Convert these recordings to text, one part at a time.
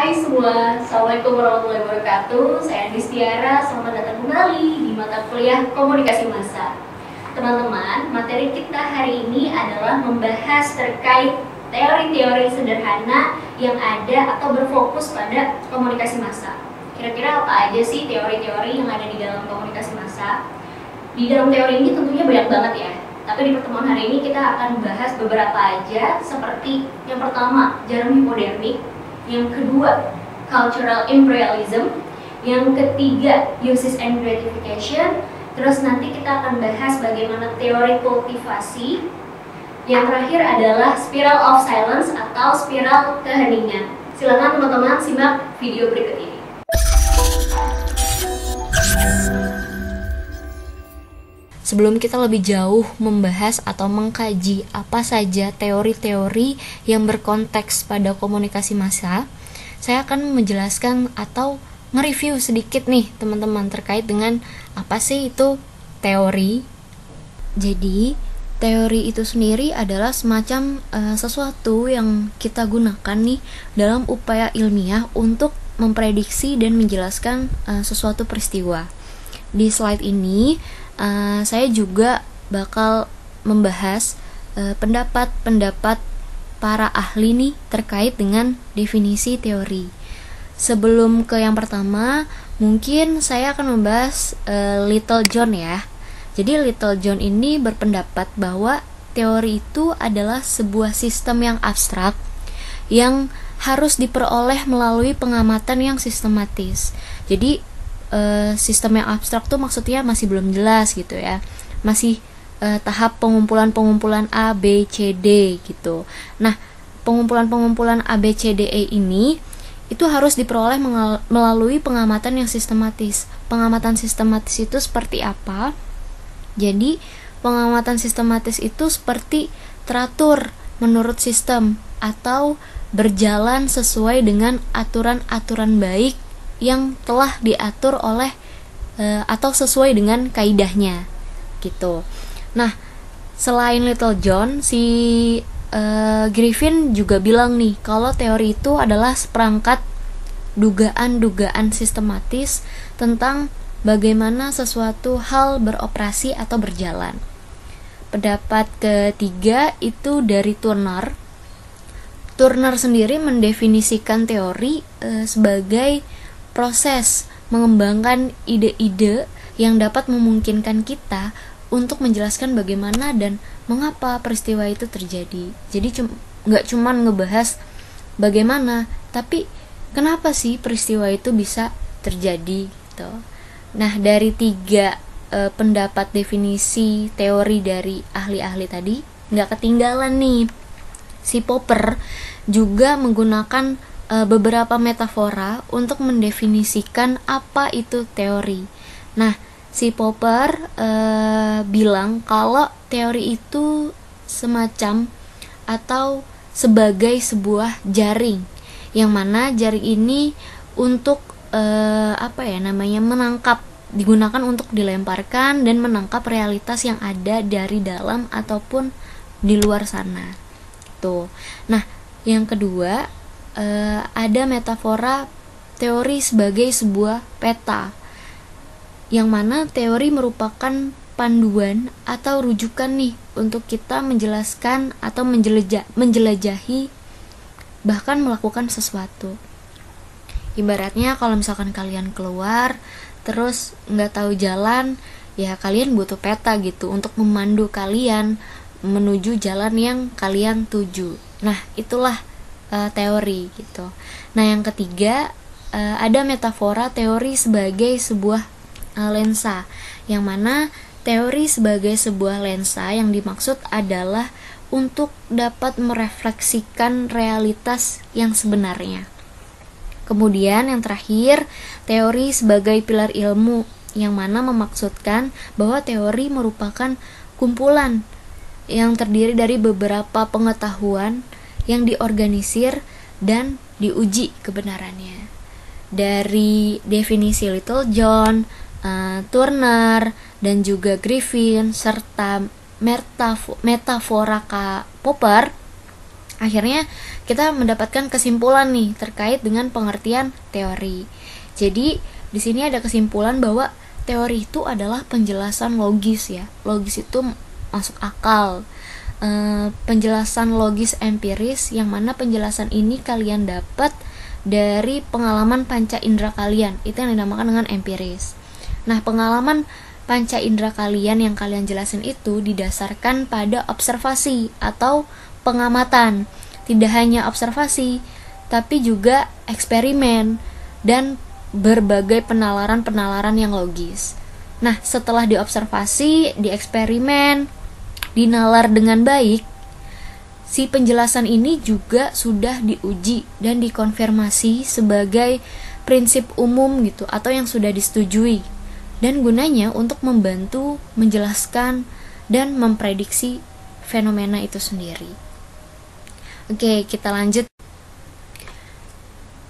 Hai semua, Assalamualaikum warahmatullahi wabarakatuh. Saya Andi Tiara, selamat datang kembali di mata kuliah Komunikasi Massa Teman-teman, materi kita hari ini adalah membahas terkait teori-teori sederhana yang ada atau berfokus pada komunikasi massa. Kira-kira apa aja sih teori-teori yang ada di dalam komunikasi massa? Di dalam teori ini tentunya banyak banget ya. Tapi di pertemuan hari ini kita akan bahas beberapa aja seperti yang pertama jarum hipodерmik yang kedua cultural imperialism, yang ketiga uses and gratification, terus nanti kita akan bahas bagaimana teori kultivasi, yang terakhir adalah spiral of silence atau spiral keheningan. Silakan teman-teman simak video berikut ini. Sebelum kita lebih jauh membahas atau mengkaji apa saja teori-teori yang berkonteks pada komunikasi massa, saya akan menjelaskan atau nge-review sedikit nih teman-teman terkait dengan apa sih itu teori. Jadi, teori itu sendiri adalah semacam uh, sesuatu yang kita gunakan nih dalam upaya ilmiah untuk memprediksi dan menjelaskan uh, sesuatu peristiwa. Di slide ini uh, saya juga bakal membahas eh, pendapat-pendapat uh, para ahli nih terkait dengan definisi teori. Sebelum ke yang pertama, mungkin saya akan membahas uh, Little John ya. Jadi Little John ini berpendapat bahwa teori itu adalah sebuah sistem yang abstrak yang harus diperoleh melalui pengamatan yang sistematis. Jadi uh, sistem yang abstrak tuh maksudnya masih belum jelas gitu ya masih uh, tahap pengumpulan-pengumpulan A B C D gitu nah pengumpulan-pengumpulan A B C D E ini itu harus diperoleh melalui pengamatan yang sistematis. Pengamatan sistematis itu seperti apa? Jadi, pengamatan sistematis itu seperti teratur menurut sistem atau berjalan sesuai dengan aturan-aturan baik yang telah diatur oleh e, atau sesuai dengan kaidahnya gitu. Nah, selain Little John, si e, Griffin juga bilang nih kalau teori itu adalah seperangkat dugaan-dugaan sistematis tentang bagaimana sesuatu hal beroperasi atau berjalan. Pendapat ketiga itu dari Turner. Turner sendiri mendefinisikan teori e, sebagai proses mengembangkan ide-ide yang dapat memungkinkan kita untuk menjelaskan bagaimana dan mengapa peristiwa itu terjadi. Jadi nggak cum cuman ngebahas bagaimana, tapi kenapa sih peristiwa itu bisa terjadi gitu. Nah dari tiga e, pendapat definisi teori dari ahli-ahli tadi nggak ketinggalan nih si Popper juga menggunakan e, beberapa metafora untuk mendefinisikan apa itu teori. Nah, si Popper e, bilang kalau teori itu semacam atau sebagai sebuah jaring yang mana jaring ini untuk e, apa ya namanya menangkap digunakan untuk dilemparkan dan menangkap realitas yang ada dari dalam ataupun di luar sana. Tuh. Nah, yang kedua uh, ada metafora teori sebagai sebuah peta yang mana teori merupakan panduan atau rujukan nih untuk kita menjelaskan atau menjelajah, menjelajahi bahkan melakukan sesuatu. Ibaratnya kalau misalkan kalian keluar terus nggak tahu jalan ya kalian butuh peta gitu untuk memandu kalian menuju jalan yang kalian tuju. Nah itulah uh, teori gitu. Nah, yang ketiga uh, ada metafora teori sebagai sebuah uh, lensa yang mana teori sebagai sebuah lensa yang dimaksud adalah untuk dapat merefleksikan realitas yang sebenarnya. Kemudian yang terakhir, teori sebagai pilar ilmu yang mana memaksudkan bahwa teori merupakan kumpulan yang terdiri dari beberapa pengetahuan yang diorganisir dan diuji kebenarannya. Dari definisi Little John, uh, Turner, dan juga Griffin serta metafora K. Popper, akhirnya kita mendapatkan kesimpulan nih terkait dengan pengertian teori. Jadi di sini ada kesimpulan bahwa teori itu adalah penjelasan logis ya. Logis itu masuk akal. E, penjelasan logis empiris yang mana penjelasan ini kalian dapat dari pengalaman panca indera kalian. Itu yang dinamakan dengan empiris. Nah, pengalaman panca indera kalian yang kalian jelasin itu didasarkan pada observasi atau pengamatan. Tidak hanya observasi, tapi juga eksperimen dan berbagai penalaran-penalaran yang logis. Nah, setelah diobservasi, dieksperimen, dinalar dengan baik, si penjelasan ini juga sudah diuji dan dikonfirmasi sebagai prinsip umum gitu atau yang sudah disetujui dan gunanya untuk membantu menjelaskan dan memprediksi fenomena itu sendiri. Oke, kita lanjut.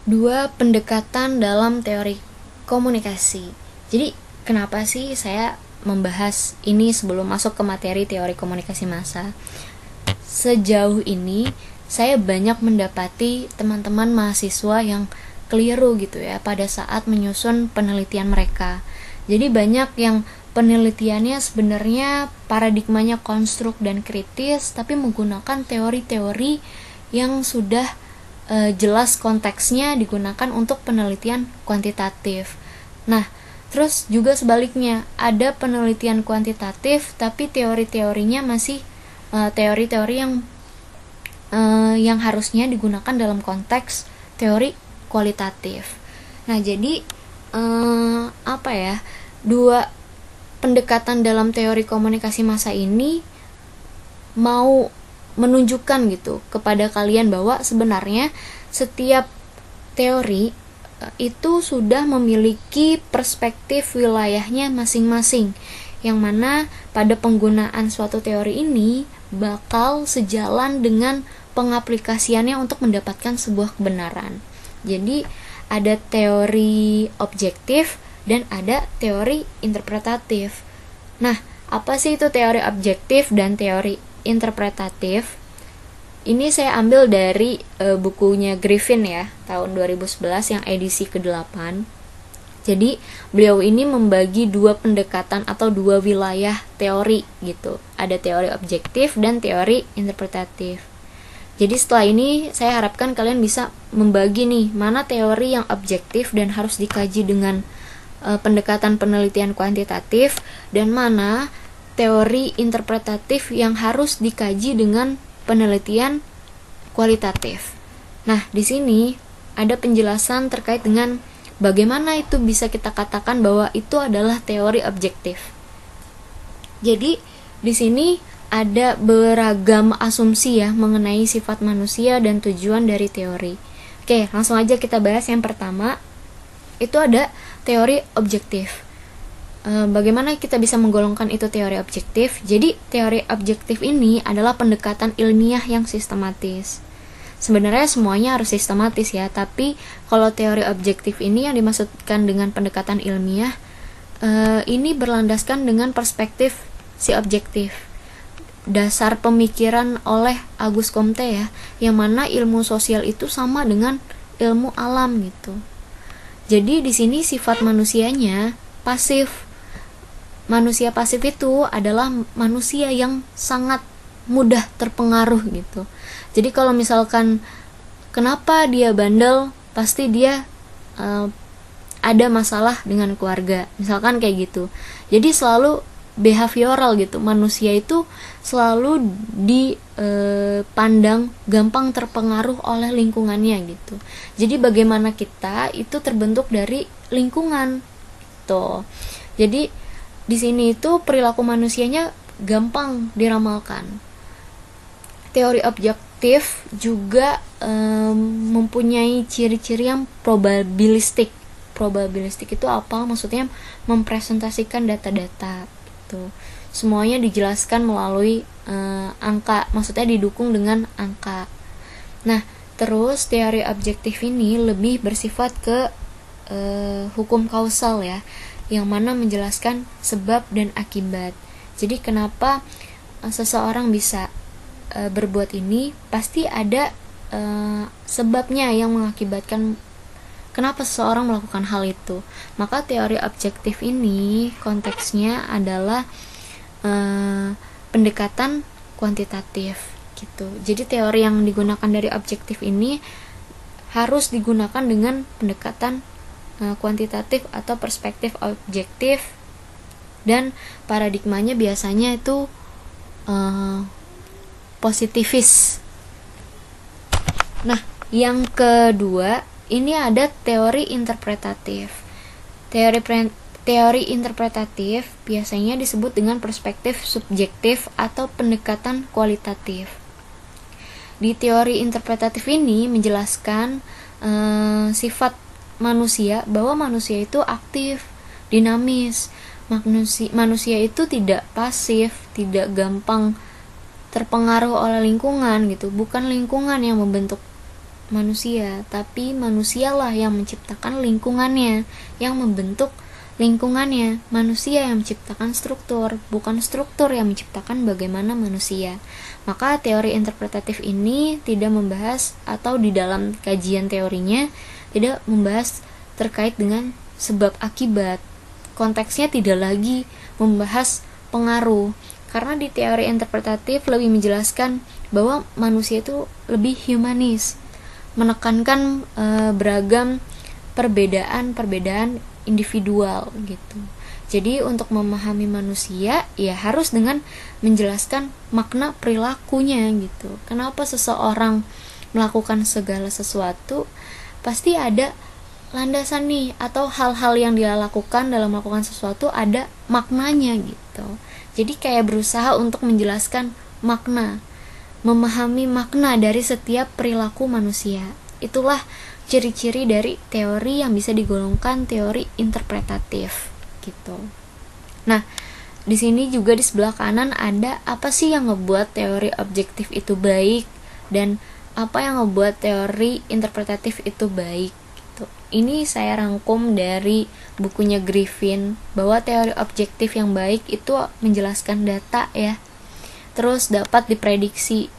Dua pendekatan dalam teori komunikasi. Jadi, kenapa sih saya membahas ini sebelum masuk ke materi teori komunikasi massa? Sejauh ini, saya banyak mendapati teman-teman mahasiswa yang keliru gitu ya pada saat menyusun penelitian mereka. Jadi banyak yang penelitiannya sebenarnya paradigmanya konstruk dan kritis tapi menggunakan teori-teori yang sudah e, jelas konteksnya digunakan untuk penelitian kuantitatif. Nah, terus juga sebaliknya, ada penelitian kuantitatif tapi teori-teorinya masih teori teori-teori yang e, yang harusnya digunakan dalam konteks teori kualitatif. Nah, jadi e, apa ya? Dua pendekatan dalam teori komunikasi masa ini mau menunjukkan gitu kepada kalian bahwa sebenarnya setiap teori itu sudah memiliki perspektif wilayahnya masing-masing yang mana pada penggunaan suatu teori ini bakal sejalan dengan pengaplikasiannya untuk mendapatkan sebuah kebenaran. Jadi ada teori objektif dan ada teori interpretatif. Nah, apa sih itu teori objektif dan teori interpretatif ini saya ambil dari e, bukunya Griffin ya tahun 2011 yang edisi ke-8 jadi beliau ini membagi dua pendekatan atau dua wilayah teori gitu. Ada teori objektif dan teori interpretatif. Jadi setelah ini saya harapkan kalian bisa membagi nih mana teori yang objektif dan harus dikaji dengan e, pendekatan penelitian kuantitatif dan mana teori interpretatif yang harus dikaji dengan penelitian kualitatif. Nah, di sini ada penjelasan terkait dengan bagaimana itu bisa kita katakan bahwa itu adalah teori objektif. Jadi, di sini ada beragam asumsi ya mengenai sifat manusia dan tujuan dari teori. Oke, langsung aja kita bahas yang pertama. Itu ada teori objektif. Eh, bagaimana kita bisa menggolongkan itu teori objektif? Jadi, teori objektif ini adalah pendekatan ilmiah yang sistematis. Sebenarnya semuanya harus sistematis ya, tapi kalau teori objektif ini yang dimaksudkan dengan pendekatan ilmiah, uh, ini berlandaskan dengan perspektif si objektif. Dasar pemikiran oleh Agus Comte ya, yang mana ilmu sosial itu sama dengan ilmu alam gitu. Jadi di sini sifat manusianya pasif manusia pasif itu adalah manusia yang sangat mudah terpengaruh gitu. Jadi kalau misalkan kenapa dia bandel, pasti dia uh, ada masalah dengan keluarga. Misalkan kayak gitu. Jadi selalu behavioral gitu. Manusia itu selalu dipandang uh, gampang terpengaruh oleh lingkungannya gitu. Jadi bagaimana kita itu terbentuk dari lingkungan. Tuh. Jadi di sini itu perilaku manusianya gampang diramalkan. Teori objektif juga um, mempunyai ciri-ciri yang probabilistik. Probabilistik itu apa? Maksudnya mempresentasikan data-data gitu. Semuanya dijelaskan melalui uh, angka, maksudnya didukung dengan angka. Nah, terus teori objektif ini lebih bersifat ke uh, hukum kausal ya yang mana menjelaskan sebab dan akibat. Jadi kenapa uh, seseorang bisa e, berbuat ini? Pasti ada e, sebabnya yang mengakibatkan kenapa seseorang melakukan hal itu. Maka teori objektif ini konteksnya adalah e, pendekatan kuantitatif gitu. Jadi teori yang digunakan dari objektif ini harus digunakan dengan pendekatan kuantitatif atau perspektif objektif dan paradigmanya biasanya itu uh, positifis. Nah, yang kedua ini ada teori interpretatif. Teori teori interpretatif biasanya disebut dengan perspektif subjektif atau pendekatan kualitatif. Di teori interpretatif ini menjelaskan uh, sifat manusia bahwa manusia itu aktif, dinamis. Manusia, manusia itu tidak pasif, tidak gampang terpengaruh oleh lingkungan gitu. Bukan lingkungan yang membentuk manusia, tapi manusialah yang menciptakan lingkungannya, yang membentuk lingkungannya. Manusia yang menciptakan struktur, bukan struktur yang menciptakan bagaimana manusia. Maka teori interpretatif ini tidak membahas atau di dalam kajian teorinya tidak membahas terkait dengan sebab akibat. Konteksnya tidak lagi membahas pengaruh. Karena di teori interpretatif lebih menjelaskan bahwa manusia itu lebih humanis, menekankan e, beragam perbedaan-perbedaan individual gitu. Jadi untuk memahami manusia ya harus dengan menjelaskan makna perilakunya gitu. Kenapa seseorang melakukan segala sesuatu pasti ada landasan nih atau hal-hal yang dia lakukan dalam melakukan sesuatu ada maknanya gitu. Jadi kayak berusaha untuk menjelaskan makna, memahami makna dari setiap perilaku manusia. Itulah ciri-ciri dari teori yang bisa digolongkan teori interpretatif gitu. Nah, di sini juga di sebelah kanan ada apa sih yang ngebuat teori objektif itu baik dan apa yang ngebuat teori interpretatif itu baik gitu. Ini saya rangkum dari bukunya Griffin bahwa teori objektif yang baik itu menjelaskan data ya. Terus dapat diprediksi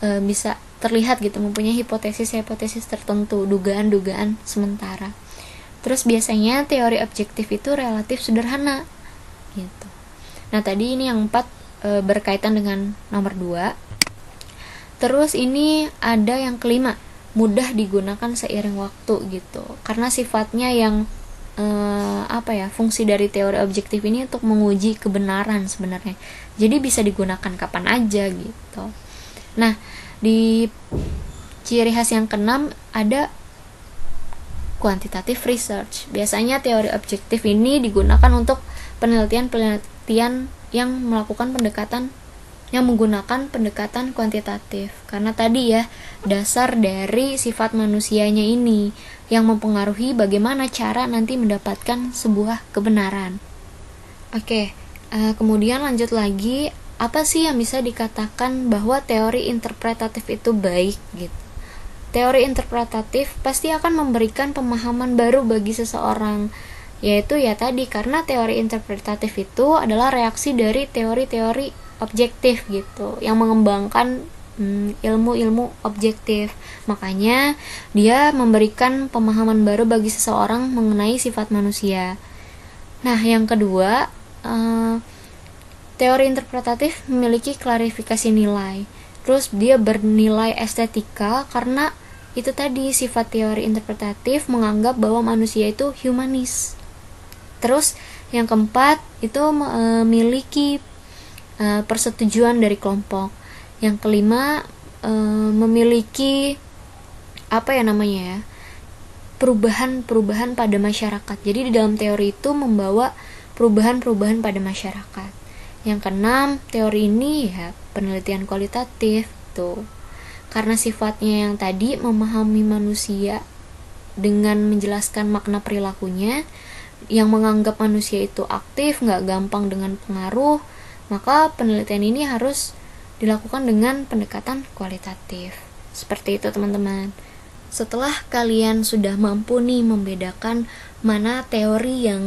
e, bisa terlihat gitu mempunyai hipotesis-hipotesis tertentu, dugaan-dugaan sementara. Terus biasanya teori objektif itu relatif sederhana gitu. Nah, tadi ini yang empat e, berkaitan dengan nomor dua. Terus ini ada yang kelima, mudah digunakan seiring waktu gitu. Karena sifatnya yang e, apa ya, fungsi dari teori objektif ini untuk menguji kebenaran sebenarnya. Jadi bisa digunakan kapan aja gitu. Nah, di ciri khas yang keenam ada quantitative research. Biasanya teori objektif ini digunakan untuk penelitian-penelitian yang melakukan pendekatan yang menggunakan pendekatan kuantitatif. Karena tadi ya, dasar dari sifat manusianya ini yang mempengaruhi bagaimana cara nanti mendapatkan sebuah kebenaran. Oke, uh, kemudian lanjut lagi apa sih yang bisa dikatakan bahwa teori interpretatif itu baik gitu. Teori interpretatif pasti akan memberikan pemahaman baru bagi seseorang, yaitu ya tadi karena teori interpretatif itu adalah reaksi dari teori-teori objektif gitu, yang mengembangkan hmm, ilmu-ilmu objektif. Makanya dia memberikan pemahaman baru bagi seseorang mengenai sifat manusia. Nah, yang kedua, uh, Teori interpretatif memiliki klarifikasi nilai. Terus dia bernilai estetika karena itu tadi sifat teori interpretatif menganggap bahwa manusia itu humanis. Terus yang keempat itu memiliki e, persetujuan dari kelompok. Yang kelima e, memiliki apa ya namanya ya? perubahan-perubahan pada masyarakat. Jadi di dalam teori itu membawa perubahan-perubahan pada masyarakat. Yang keenam, teori ini ya penelitian kualitatif tuh. Karena sifatnya yang tadi memahami manusia dengan menjelaskan makna perilakunya, yang menganggap manusia itu aktif, nggak gampang dengan pengaruh, maka penelitian ini harus dilakukan dengan pendekatan kualitatif. Seperti itu teman-teman. Setelah kalian sudah mampu nih membedakan mana teori yang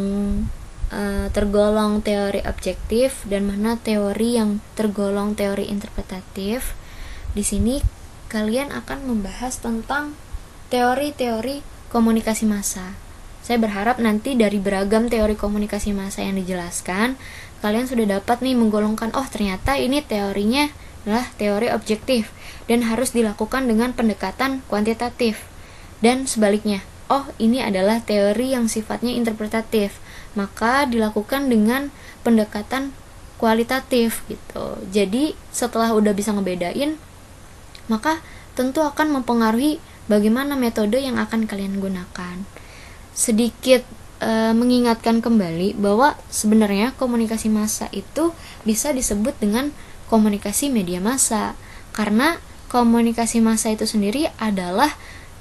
uh, tergolong teori objektif dan mana teori yang tergolong teori interpretatif. di sini kalian akan membahas tentang teori-teori komunikasi massa. Saya berharap nanti dari beragam teori komunikasi massa yang dijelaskan, kalian sudah dapat nih menggolongkan, oh ternyata ini teorinya adalah teori objektif dan harus dilakukan dengan pendekatan kuantitatif. Dan sebaliknya, oh ini adalah teori yang sifatnya interpretatif, maka dilakukan dengan pendekatan kualitatif gitu. Jadi setelah udah bisa ngebedain, maka tentu akan mempengaruhi bagaimana metode yang akan kalian gunakan. Sedikit e, mengingatkan kembali bahwa sebenarnya komunikasi massa itu bisa disebut dengan komunikasi media massa karena komunikasi massa itu sendiri adalah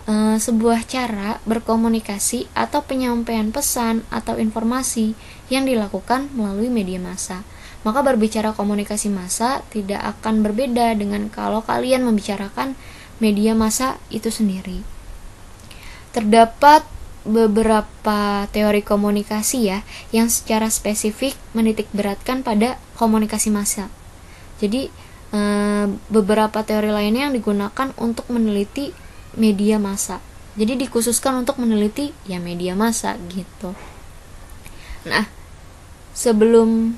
e, sebuah cara berkomunikasi atau penyampaian pesan atau informasi yang dilakukan melalui media massa. Maka berbicara komunikasi massa tidak akan berbeda dengan kalau kalian membicarakan media massa itu sendiri. Terdapat beberapa teori komunikasi ya yang secara spesifik menitik beratkan pada komunikasi massa. Jadi e, beberapa teori lainnya yang digunakan untuk meneliti media massa. Jadi dikhususkan untuk meneliti ya media massa gitu. Nah, sebelum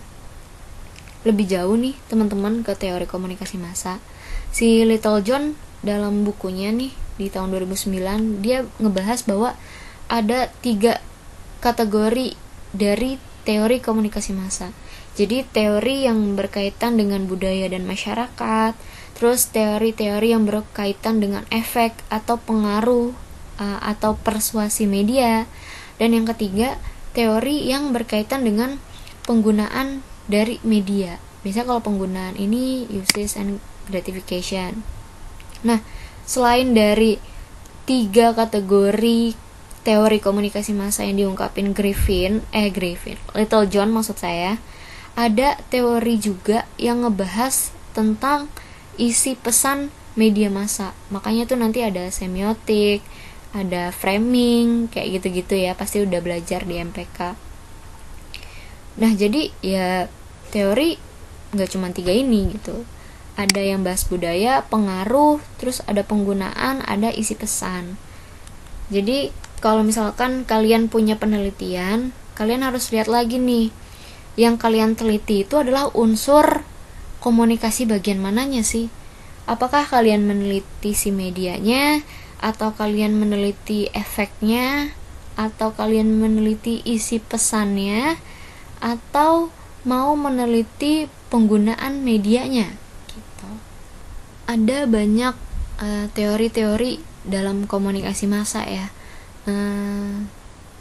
lebih jauh nih teman-teman ke teori komunikasi massa, si Little John dalam bukunya nih di tahun 2009 dia ngebahas bahwa ada tiga kategori dari teori komunikasi massa. Jadi teori yang berkaitan dengan budaya dan masyarakat, terus teori-teori yang berkaitan dengan efek atau pengaruh uh, atau persuasi media, dan yang ketiga teori yang berkaitan dengan penggunaan dari media. Misalnya kalau penggunaan ini uses and gratification. Nah, selain dari tiga kategori teori komunikasi massa yang diungkapin Griffin, eh Griffin, Little John maksud saya, ada teori juga yang ngebahas tentang isi pesan media massa. Makanya tuh nanti ada semiotik, ada framing, kayak gitu-gitu ya. Pasti udah belajar di MPK. Nah, jadi ya teori nggak cuma tiga ini gitu. Ada yang bahas budaya, pengaruh, terus ada penggunaan, ada isi pesan. Jadi kalau misalkan kalian punya penelitian, kalian harus lihat lagi nih yang kalian teliti itu adalah unsur komunikasi bagian mananya sih? Apakah kalian meneliti si medianya atau kalian meneliti efeknya atau kalian meneliti isi pesannya atau mau meneliti penggunaan medianya gitu. Ada banyak eh, teori-teori dalam komunikasi massa ya. Uh,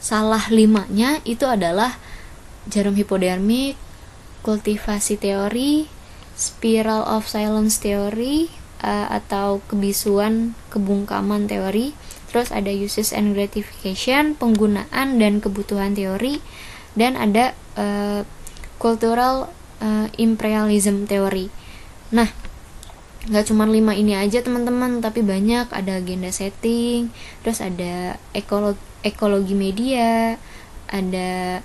salah limanya itu adalah jarum hipodermik, kultivasi teori, spiral of silence teori uh, atau kebisuan kebungkaman teori, terus ada uses and gratification, penggunaan dan kebutuhan teori, dan ada uh, cultural uh, imperialism teori. Nah, nggak cuma lima ini aja teman-teman, tapi banyak ada agenda setting, terus ada ekologi, ekologi media, ada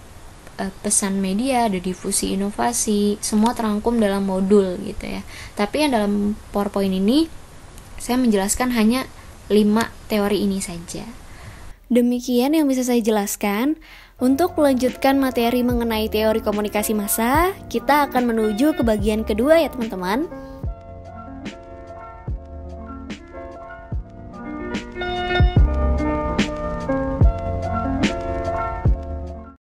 uh, pesan media, ada difusi inovasi, semua terangkum dalam modul gitu ya. Tapi yang dalam PowerPoint ini saya menjelaskan hanya 5 teori ini saja. Demikian yang bisa saya jelaskan. Untuk melanjutkan materi mengenai teori komunikasi massa, kita akan menuju ke bagian kedua ya teman-teman.